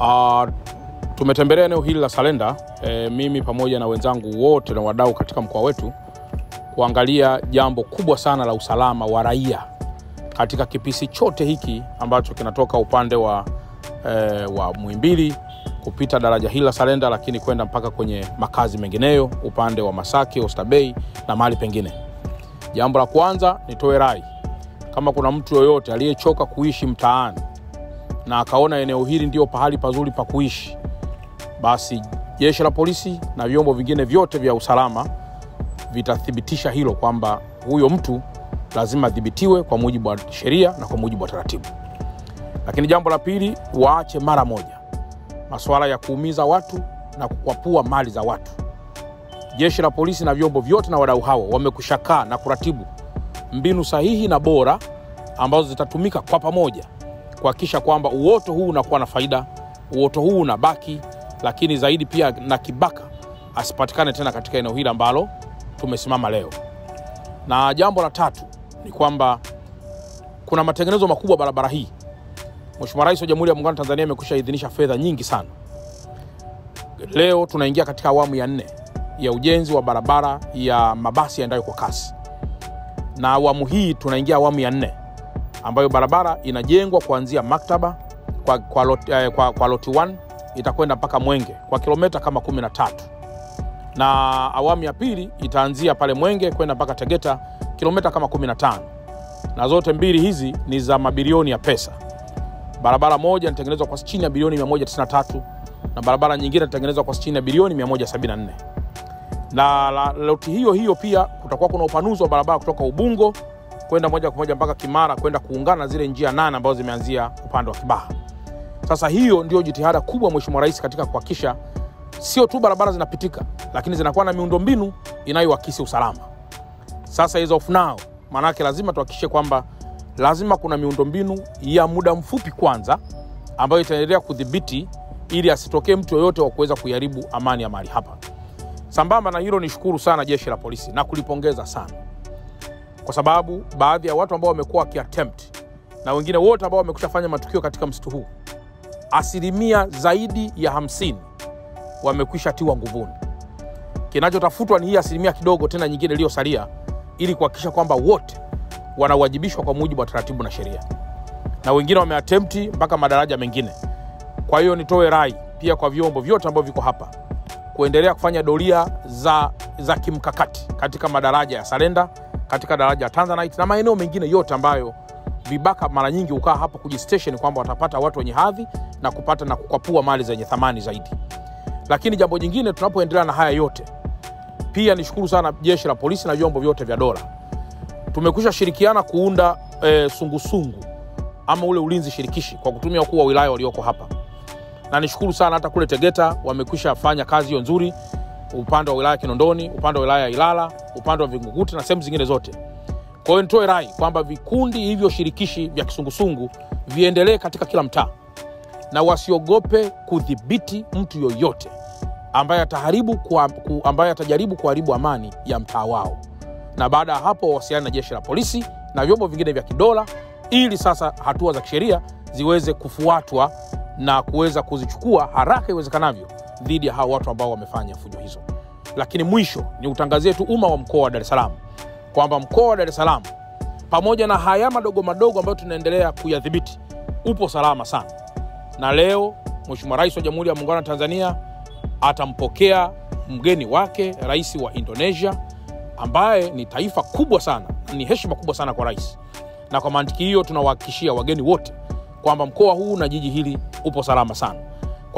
Uh, tumetembelea eneo hili la Salenda e, mimi pamoja na wenzangu wote na wadau katika mkoa wetu kuangalia jambo kubwa sana la usalama wa raia katika kipisi chote hiki ambacho kinatoka upande wa, e, wa Muhimbili kupita daraja hili la Salenda, lakini kwenda mpaka kwenye makazi mengineyo upande wa Masaki, Oysterbay na mahali pengine. Jambo la kwanza, nitoe rai kama kuna mtu yoyote aliyechoka kuishi mtaani na akaona eneo hili ndio pahali pazuri pa kuishi, basi jeshi la polisi na vyombo vingine vyote vya usalama vitathibitisha hilo kwamba huyo mtu lazima adhibitiwe kwa mujibu wa sheria na kwa mujibu wa taratibu. Lakini jambo la pili, waache mara moja masuala ya kuumiza watu na kukwapua mali za watu. Jeshi la polisi na vyombo vyote na wadau hao wamekushakaa na kuratibu mbinu sahihi na bora ambazo zitatumika kwa pamoja kuhakikisha kwamba uoto huu unakuwa na faida, uoto huu unabaki, lakini zaidi pia na kibaka asipatikane tena katika eneo hili ambalo tumesimama leo. Na jambo la tatu ni kwamba kuna matengenezo makubwa barabara hii. Mheshimiwa Rais wa Jamhuri ya Muungano wa Tanzania amekwisha idhinisha fedha nyingi sana. Leo tunaingia katika awamu ya nne ya ujenzi wa barabara ya mabasi yaendayo kwa kasi, na awamu hii tunaingia awamu ya nne ambayo barabara inajengwa kuanzia maktaba kwa, kwa, lot, eh, kwa, kwa loti 1 itakwenda mpaka Mwenge kwa kilomita kama 13 na awamu ya pili itaanzia pale Mwenge kwenda mpaka Tegeta kilomita kama 15 na zote mbili hizi ni za mabilioni ya pesa. Barabara moja inatengenezwa kwa chini ya bilioni 193 na barabara nyingine inatengenezwa kwa chini ya bilioni 174 na loti hiyo hiyo pia kutakuwa kuna upanuzi wa barabara kutoka Ubungo kwenda moja kwa moja mpaka Kimara kwenda kuungana na zile njia nane ambazo zimeanzia upande wa Kibaha. Sasa hiyo ndio jitihada kubwa Mheshimiwa Rais katika kuhakikisha sio tu barabara zinapitika, lakini zinakuwa na miundombinu inayoakisi usalama. Sasa hizo of now, maanake lazima tuhakikishe kwamba lazima kuna miundombinu ya muda mfupi kwanza ambayo itaendelea kudhibiti ili asitokee mtu yoyote wa kuweza kuiharibu amani ya mahali hapa. Sambamba na hilo, nishukuru sana jeshi la polisi na kulipongeza sana kwa sababu baadhi ya watu ambao wamekuwa wakiattempt na wengine wote ambao wamekushafanya matukio katika msitu huu, asilimia zaidi ya hamsini wamekwisha tiwa nguvuni. Kinachotafutwa ni hii asilimia kidogo tena nyingine iliyosalia, ili kuhakikisha kwamba wote wanawajibishwa kwa mujibu wa taratibu na sheria, na wengine wameatempti mpaka madaraja mengine. Kwa hiyo nitoe rai pia kwa vyombo vyote ambavyo viko hapa kuendelea kufanya doria za, za kimkakati katika madaraja ya Salenda katika daraja la Tanzanite na maeneo mengine yote ambayo vibaka mara nyingi hukaa hapo kujistation kwamba watapata watu wenye hadhi na kupata na kukwapua mali zenye thamani zaidi. Lakini jambo jingine, tunapoendelea na haya yote, pia nishukuru sana jeshi la polisi na vyombo vyote vya dola. Tumekwisha shirikiana kuunda e, sungusungu ama ule ulinzi shirikishi kwa kutumia wakuu wa wilaya walioko hapa, na nishukuru sana hata kule Tegeta wamekwisha fanya kazi hiyo nzuri upande wa wilaya ya Kinondoni, upande wa wilaya ya Ilala, upande wa Vingunguti na sehemu zingine zote. Kwa hiyo nitoe rai kwamba vikundi hivyo shirikishi vya kisungusungu viendelee katika kila mtaa na wasiogope kudhibiti mtu yoyote ambaye ataharibu kwa, ku, ambaye atajaribu kuharibu amani ya mtaa wao, na baada ya hapo wawasiliane na jeshi la polisi na vyombo vingine vya kidola ili sasa hatua za kisheria ziweze kufuatwa na kuweza kuzichukua haraka iwezekanavyo dhidi ya hawa watu ambao wamefanya fujo hizo. Lakini mwisho ni utangazie tu umma wa mkoa wa Dar es Salaam kwamba mkoa wa Dar es Salaam pamoja na haya madogo madogo ambayo tunaendelea kuyadhibiti upo salama sana, na leo mweshimua Rais wa Jamhuri ya Muungano wa Tanzania atampokea mgeni wake, rais wa Indonesia, ambaye ni taifa kubwa sana, ni heshima kubwa sana kwa rais, na kwa mantiki hiyo tunawahakikishia wageni wote kwamba mkoa huu na jiji hili upo salama sana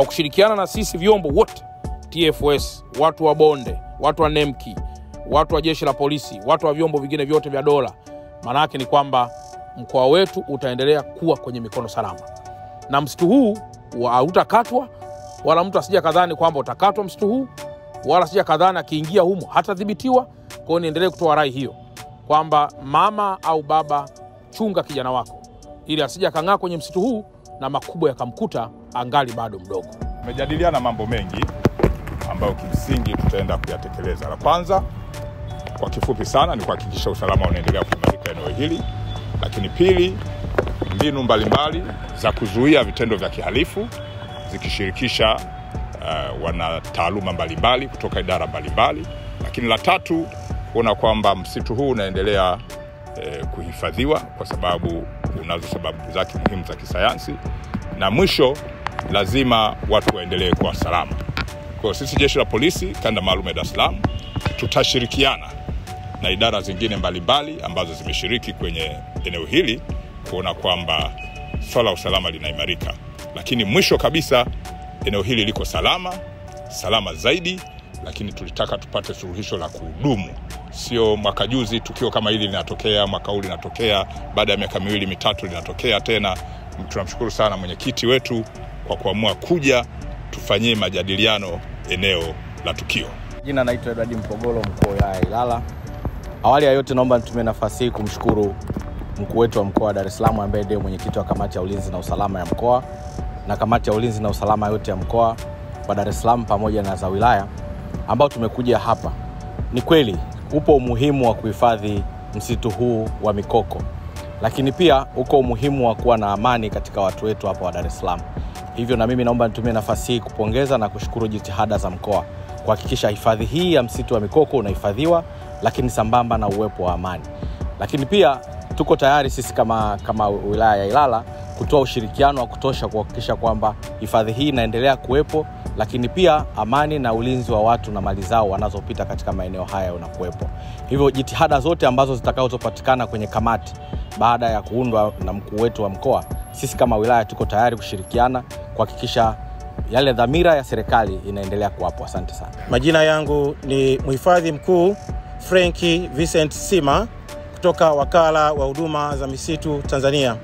kwa kushirikiana na sisi vyombo wote TFS, watu wa bonde, watu wa NEMKI, watu wa jeshi la polisi, watu wa vyombo vingine vyote vya dola. Maana yake ni kwamba mkoa wetu utaendelea kuwa kwenye mikono salama, na msitu huu hautakatwa, wala mtu asija kadhani kwamba utakatwa msitu huu, wala sija kadhani akiingia humo hatadhibitiwa. Kwa hiyo niendelee kutoa rai hiyo kwamba mama au baba, chunga kijana wako ili asija kang'aa kwenye msitu huu na makubwa yakamkuta angali bado mdogo. Tumejadiliana mambo mengi ambayo kimsingi tutaenda kuyatekeleza. La kwanza kwa kifupi sana ni kuhakikisha usalama unaendelea kuimarika eneo hili, lakini pili, mbinu mbalimbali za kuzuia vitendo vya kihalifu zikishirikisha uh, wana taaluma mbalimbali kutoka idara mbalimbali. Lakini la tatu, kuona kwamba msitu huu unaendelea eh, kuhifadhiwa kwa sababu unazo sababu zake muhimu za kisayansi, na mwisho lazima watu waendelee kuwa salama. Kwa hiyo sisi jeshi la polisi kanda maalum ya Dar es Salaam tutashirikiana na idara zingine mbalimbali mbali ambazo zimeshiriki kwenye eneo hili kuona kwamba swala la usalama linaimarika, lakini mwisho kabisa eneo hili liko salama salama zaidi, lakini tulitaka tupate suluhisho la kudumu, sio mwaka juzi tukio kama hili linatokea, mwaka huu linatokea, baada ya miaka miwili mitatu linatokea tena. Tunamshukuru sana mwenyekiti wetu kwa kuamua kuja tufanyie majadiliano eneo la tukio. Jina naitwa Edward Mpogolo, mkuu wa wilaya ya Ilala. Awali ya yote, naomba nitumie nafasi hii kumshukuru mkuu wetu wa mkoa wa Dar es Salaam ambaye ndiye mwenyekiti wa kamati ya ulinzi na usalama ya mkoa na kamati ya ulinzi na usalama yote ya mkoa wa Dar es Salaam pamoja na za wilaya ambao tumekuja hapa. Ni kweli upo umuhimu wa kuhifadhi msitu huu wa mikoko, lakini pia uko umuhimu wa kuwa na amani katika watu wetu hapa wa Dar es Salaam. Hivyo na mimi naomba nitumie nafasi hii kupongeza na kushukuru jitihada za mkoa kuhakikisha hifadhi hii ya msitu wa mikoko unahifadhiwa, lakini sambamba na uwepo wa amani. Lakini pia tuko tayari sisi kama, kama wilaya ya Ilala kutoa ushirikiano wa kutosha kuhakikisha kwamba hifadhi hii inaendelea kuwepo, lakini pia amani na ulinzi wa watu na mali zao wanazopita katika maeneo haya unakuwepo. Hivyo jitihada zote ambazo zitakazopatikana kwenye kamati baada ya kuundwa na mkuu wetu wa mkoa, sisi kama wilaya tuko tayari kushirikiana kuhakikisha yale dhamira ya serikali inaendelea kuwapo. Asante sana. Majina yangu ni mhifadhi mkuu Frenki Vincent Sima kutoka wakala wa huduma za misitu Tanzania.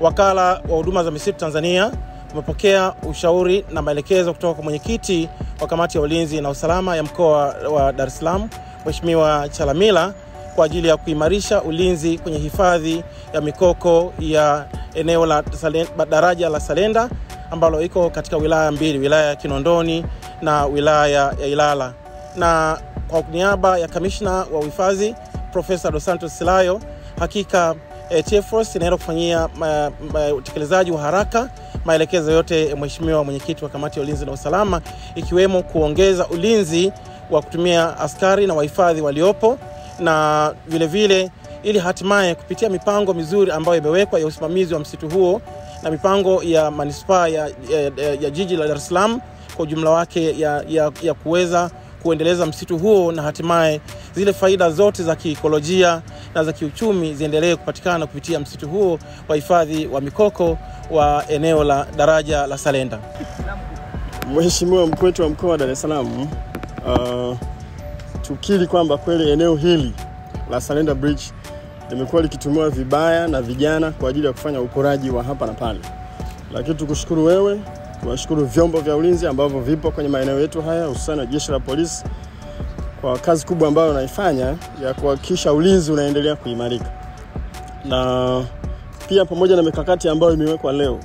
Wakala wa huduma za misitu Tanzania umepokea ushauri na maelekezo kutoka kwa mwenyekiti wa kamati ya ulinzi na usalama ya mkoa wa Dar es Salaam Mheshimiwa Chalamila kwa ajili ya kuimarisha ulinzi kwenye hifadhi ya mikoko ya eneo la daraja la Salenda ambalo iko katika wilaya mbili, wilaya ya Kinondoni na wilaya ya Ilala. Na kwa niaba ya kamishna wa uhifadhi Profesa Dos Santos Silayo, hakika eh, TFS inaenda kufanyia utekelezaji wa haraka maelekezo yote mheshimiwa mwenyekiti wa kamati ya ulinzi na usalama, ikiwemo kuongeza ulinzi wa kutumia askari na wahifadhi waliopo na vilevile vile ili hatimaye kupitia mipango mizuri ambayo imewekwa ya usimamizi wa msitu huo na mipango ya manispaa ya, ya, ya, ya jiji la Dar es Salaam kwa ujumla wake ya, ya, ya kuweza kuendeleza msitu huo na hatimaye zile faida zote za kiikolojia na za kiuchumi ziendelee kupatikana kupitia msitu huo wa hifadhi wa mikoko wa eneo la daraja la Salenda. Mheshimiwa mkuu wetu wa mkoa wa Dar es Salaam, uh, tukiri kwamba kweli eneo hili la Salenda Bridge limekuwa likitumiwa vibaya na vijana kwa ajili ya kufanya uporaji wa hapa na pale, lakini tukushukuru wewe, tunashukuru vyombo vya ulinzi ambavyo vipo kwenye maeneo yetu haya, hususani jeshi la polisi kwa kazi kubwa ambayo unaifanya ya kuhakikisha ulinzi unaendelea kuimarika, na pia pamoja na mikakati ambayo imewekwa leo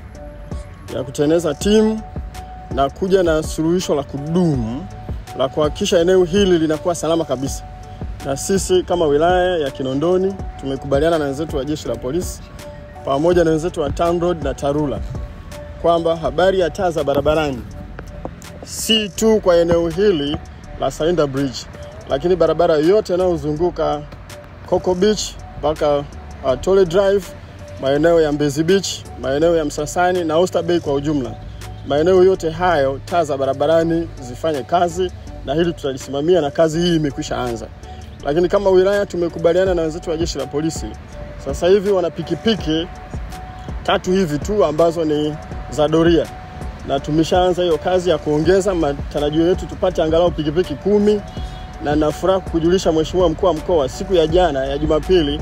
ya kutengeneza timu na kuja na suluhisho la kudumu la kuhakikisha eneo hili linakuwa salama kabisa. Na sisi kama wilaya ya Kinondoni tumekubaliana na wenzetu wa jeshi la polisi pamoja na wenzetu wa TANROADS na tarula kwamba habari ya taa za barabarani si tu kwa eneo hili la Salinda Bridge, lakini barabara yote inayozunguka Coco Beach mpaka uh, Tole Drive, maeneo ya Mbezi Beach, maeneo ya Msasani na Oyster Bay kwa ujumla maeneo yote hayo taa za barabarani zifanye kazi, na hili tutalisimamia, na kazi hii imekwisha anza. Lakini kama wilaya tumekubaliana na wenzetu wa jeshi la polisi, sasa hivi wana pikipiki tatu hivi tu ambazo ni za doria, na tumeshaanza hiyo kazi ya kuongeza. Matarajio yetu tupate angalau pikipiki kumi, na nafuraha kujulisha Mheshimiwa mkuu wa mkoa, siku ya jana ya Jumapili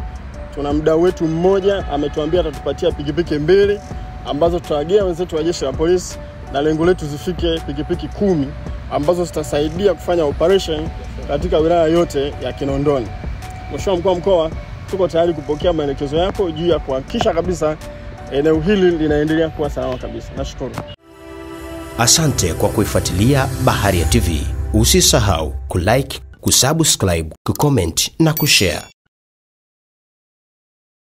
tuna mdau wetu mmoja ametuambia atatupatia pikipiki mbili ambazo tutawagea wenzetu wa jeshi la polisi na lengo letu zifike pikipiki kumi ambazo zitasaidia kufanya operation katika wilaya yote ya Kinondoni. Mheshimiwa mkuu wa mkoa, tuko tayari kupokea maelekezo yako juu ya kuhakikisha kabisa eneo hili linaendelea kuwa salama kabisa. Nashukuru. Asante kwa kuifuatilia Baharia TV. Usisahau kulike, kusubscribe, kucomment na kushare.